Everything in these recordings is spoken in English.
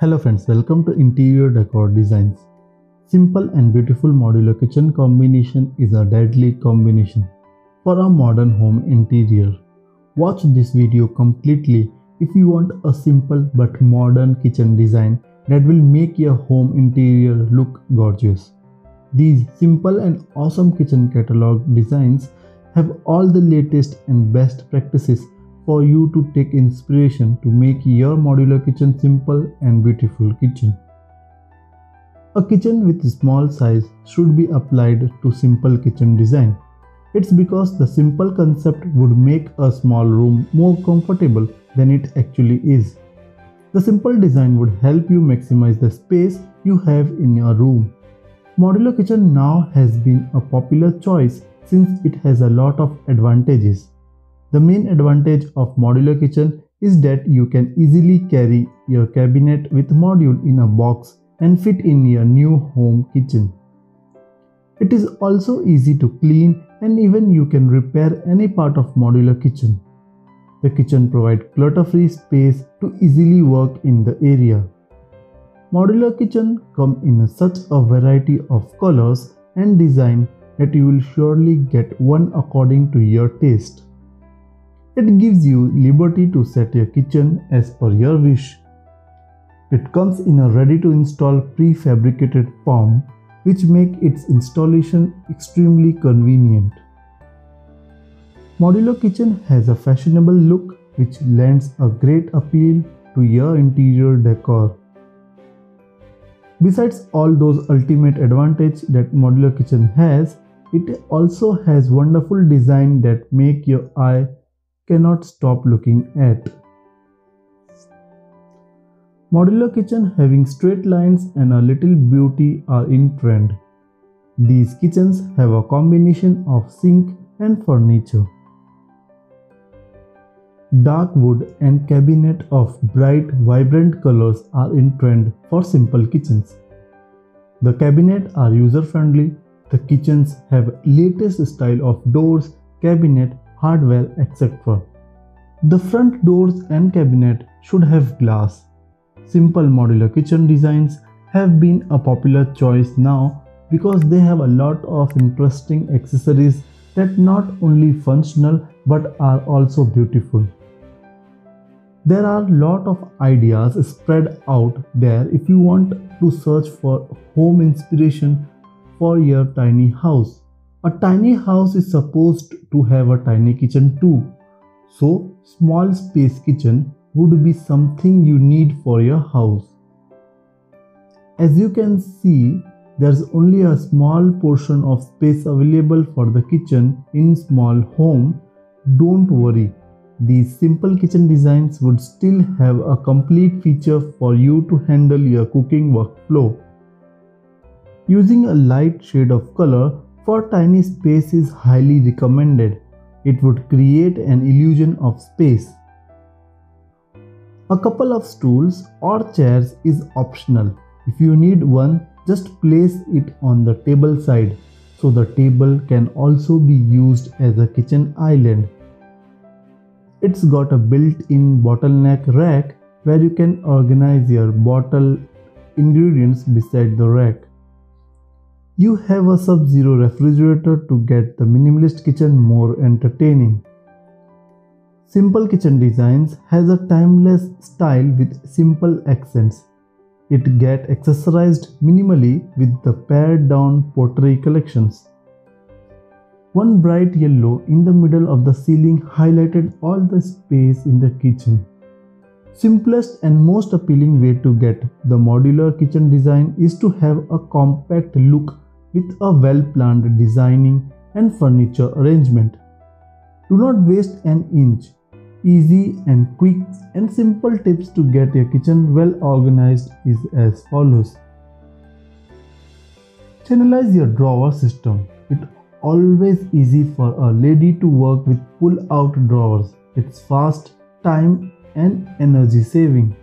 Hello friends, welcome to Interior Decor Designs. Simple and beautiful modular kitchen combination is a deadly combination for a modern home interior. Watch this video completely if you want a simple but modern kitchen design that will make your home interior look gorgeous. These simple and awesome kitchen catalog designs have all the latest and best practices for you to take inspiration to make your modular kitchen simple and beautiful kitchen. A kitchen with small size should be applied to simple kitchen design. It's because the simple concept would make a small room more comfortable than it actually is. The simple design would help you maximize the space you have in your room. Modular kitchen now has been a popular choice since it has a lot of advantages. The main advantage of modular kitchen is that you can easily carry your cabinet with module in a box and fit in your new home kitchen. It is also easy to clean and even you can repair any part of modular kitchen. The kitchen provides clutter-free space to easily work in the area. Modular kitchen come in such a variety of colors and design that you will surely get one according to your taste. It gives you liberty to set your kitchen as per your wish. It comes in a ready to install prefabricated form which make its installation extremely convenient. Modular kitchen has a fashionable look which lends a great appeal to your interior decor. Besides all those ultimate advantage that modular kitchen has, it also has wonderful design that make your eye cannot stop looking at. Modular kitchen having straight lines and a little beauty are in trend. These kitchens have a combination of sink and furniture. Dark wood and cabinet of bright vibrant colors are in trend for simple kitchens. The cabinet are user friendly. The kitchens have latest style of doors, cabinet hardware, etc. The front doors and cabinet should have glass. Simple modular kitchen designs have been a popular choice now because they have a lot of interesting accessories that not only functional but are also beautiful. There are lot of ideas spread out there if you want to search for home inspiration for your tiny house. A tiny house is supposed to have a tiny kitchen too. So, small space kitchen would be something you need for your house. As you can see, there's only a small portion of space available for the kitchen in small home. Don't worry, these simple kitchen designs would still have a complete feature for you to handle your cooking workflow. Using a light shade of color for tiny space is highly recommended. It would create an illusion of space. A couple of stools or chairs is optional. If you need one, just place it on the table side so the table can also be used as a kitchen island. It's got a built-in bottleneck rack where you can organize your bottle ingredients beside the rack. You have a sub-zero refrigerator to get the minimalist kitchen more entertaining. Simple Kitchen Designs has a timeless style with simple accents. It get accessorized minimally with the pared down pottery collections. One bright yellow in the middle of the ceiling highlighted all the space in the kitchen. Simplest and most appealing way to get the modular kitchen design is to have a compact look with a well-planned designing and furniture arrangement. Do not waste an inch. Easy and quick and simple tips to get your kitchen well organized is as follows. Channelize your drawer system. It's always easy for a lady to work with pull-out drawers. It's fast, time and energy saving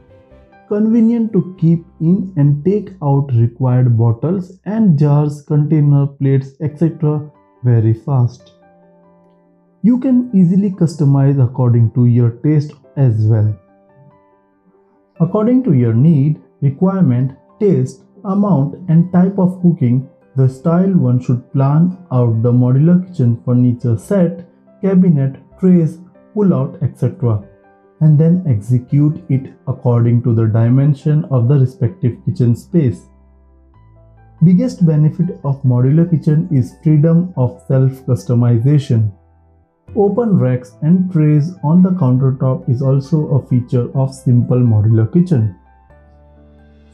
convenient to keep in and take out required bottles and jars, container, plates, etc. very fast. You can easily customize according to your taste as well. According to your need, requirement, taste, amount and type of cooking, the style one should plan out the modular kitchen furniture set, cabinet, trays, pull-out, etc. and then execute it according to the dimension of the respective kitchen space. Biggest benefit of modular kitchen is freedom of self-customization. Open racks and trays on the countertop is also a feature of simple modular kitchen.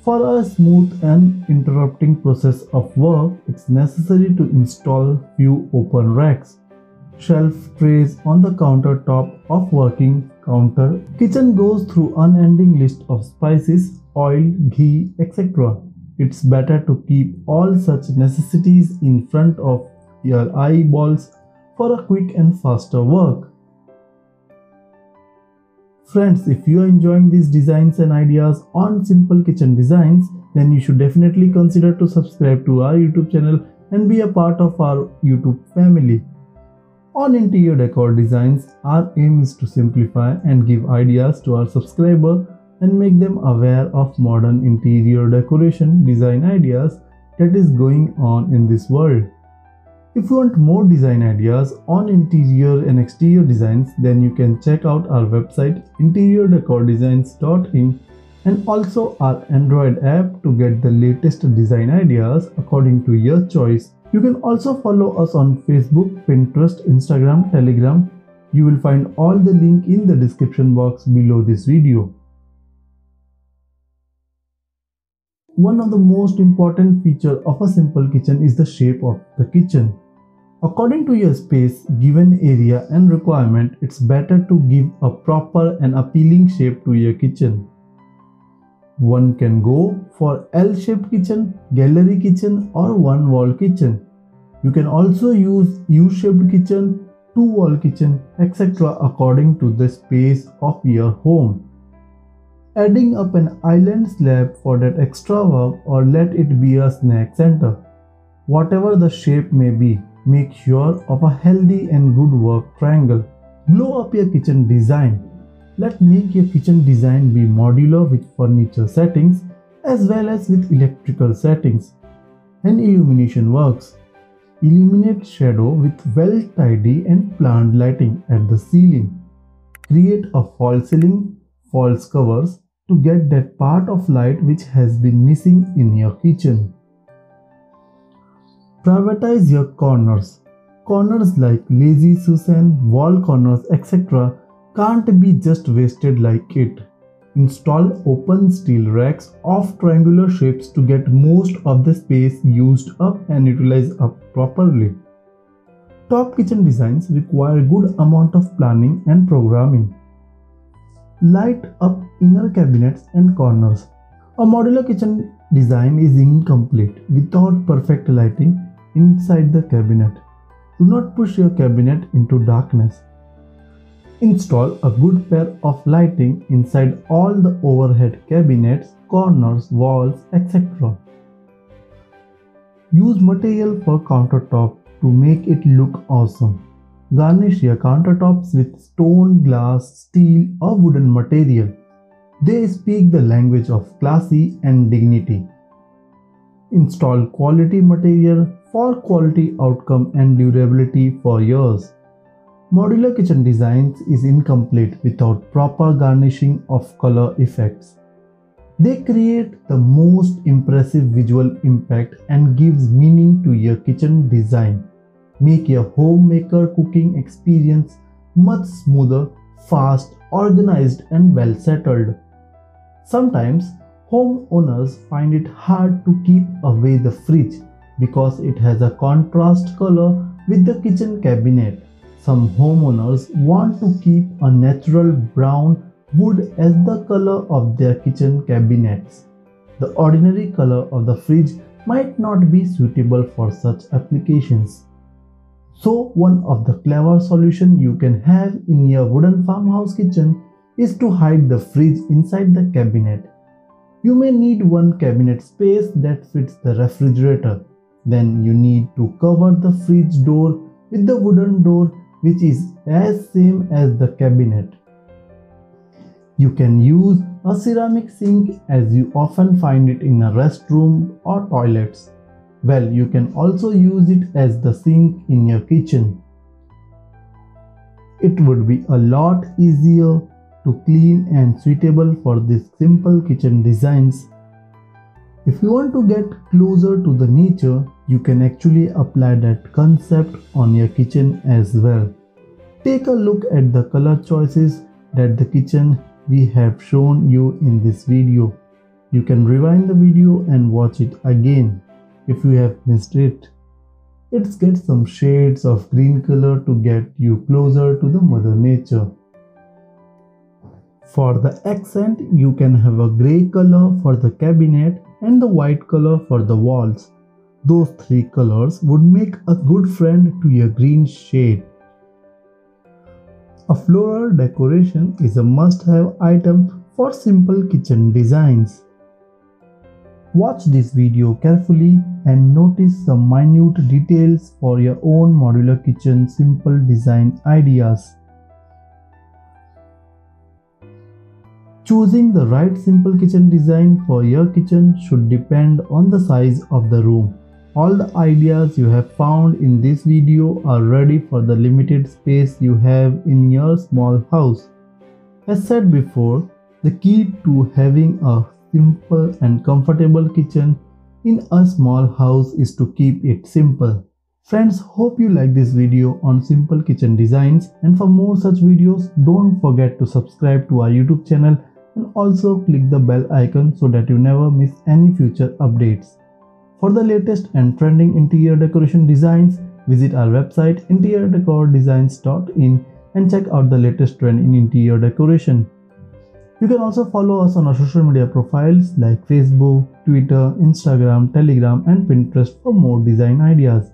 For a smooth and interrupting process of work, it's necessary to install few open racks, shelf trays on the countertop of working counter. Kitchen goes through unending list of spices, oil, ghee, etc. It's better to keep all such necessities in front of your eyeballs for a quick and faster work. Friends, if you are enjoying these designs and ideas on simple kitchen designs, then you should definitely consider to subscribe to our YouTube channel and be a part of our YouTube family. On interior decor designs, our aim is to simplify and give ideas to our subscriber and make them aware of modern interior decoration design ideas that is going on in this world. If you want more design ideas on interior and exterior designs, then you can check out our website interiordecordesigns.in and also our Android app to get the latest design ideas according to your choice. You can also follow us on Facebook, Pinterest, Instagram, Telegram. You will find all the link in the description box below this video. One of the most important feature of a simple kitchen is the shape of the kitchen. According to your space, given area and requirement, it's better to give a proper and appealing shape to your kitchen. One can go for L-shaped kitchen, galley kitchen or one wall kitchen. You can also use U-shaped kitchen, two wall kitchen, etc. according to the space of your home. Adding up an island slab for that extra work or let it be a snack center. Whatever the shape may be, Make sure of a healthy and good work triangle. Blow up your kitchen design. Let make your kitchen design be modular with furniture settings as well as with electrical settings and illumination works. Illuminate shadow with well tidy and planned lighting at the ceiling. Create a false ceiling, false covers to get that part of light which has been missing in your kitchen. Privatize your corners. Corners like lazy Susan, wall corners, etc. can't be just wasted like it. Install open steel racks of triangular shapes to get most of the space used up and utilized up properly. Top kitchen designs require a good amount of planning and programming. Light up inner cabinets and corners. A modular kitchen design is incomplete without perfect lighting inside the cabinet. Do not push your cabinet into darkness. Install a good pair of lighting inside all the overhead cabinets, corners, walls, etc. Use material for countertop to make it look awesome. Garnish your countertops with stone, glass, steel or wooden material. They speak the language of classy and dignity. Install quality material for quality outcome and durability for years. Modular kitchen designs is incomplete without proper garnishing of color effects. They create the most impressive visual impact and gives meaning to your kitchen design. Make your homemaker cooking experience much smoother, fast, organized and well settled. Sometimes homeowners find it hard to keep away the fridge because it has a contrast color with the kitchen cabinet. Some homeowners want to keep a natural brown wood as the color of their kitchen cabinets. The ordinary color of the fridge might not be suitable for such applications. So one of the clever solution you can have in your wooden farmhouse kitchen is to hide the fridge inside the cabinet. You may need one cabinet space that fits the refrigerator then you need to cover the fridge door with the wooden door which is as same as the cabinet. You can use a ceramic sink as you often find it in a restroom or toilets. Well, you can also use it as the sink in your kitchen. It would be a lot easier to clean and suitable for these simple kitchen designs. If you want to get closer to the nature, you can actually apply that concept on your kitchen as well. Take a look at the color choices that the kitchen we have shown you in this video. You can rewind the video and watch it again if you have missed it. Let's get some shades of green color to get you closer to the mother nature. For the accent, you can have a grey color for the cabinet and the white color for the walls. Those three colors would make a good friend to your green shade. A floral decoration is a must-have item for simple kitchen designs. Watch this video carefully and notice some minute details for your own modular kitchen simple design ideas. Choosing the right simple kitchen design for your kitchen should depend on the size of the room. All the ideas you have found in this video are ready for the limited space you have in your small house. As said before, the key to having a simple and comfortable kitchen in a small house is to keep it simple. Friends, hope you like this video on simple kitchen designs and for more such videos, don't forget to subscribe to our YouTube channel and also click the bell icon so that you never miss any future updates. For the latest and trending interior decoration designs, visit our website interiordecordesigns.in and check out the latest trend in interior decoration. You can also follow us on our social media profiles like Facebook, Twitter, Instagram, Telegram and Pinterest for more design ideas.